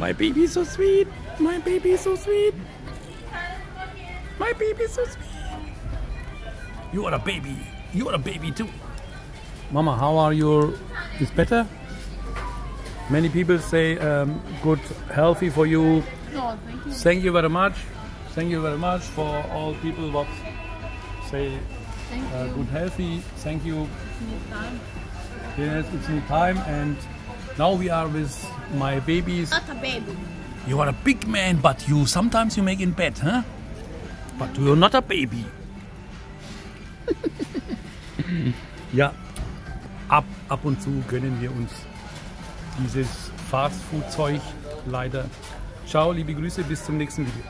My baby so sweet. My baby so sweet. My baby so sweet. You are a baby. You are a baby too. Mama, how are you? Is better? Many people say um, good, healthy for you. No, thank you. Thank you very much. Thank you very much for all people what say Thank uh, you. good, healthy. Thank you. Anytime. Yes, it's new time and now we are with my babies. Not a baby. You are a big man, but you sometimes you make in bed, huh? But you're not a baby. ja, ab, ab und zu gönnen wir uns dieses Fastfood-Zeug leider. Ciao, liebe Grüße, bis zum nächsten Video.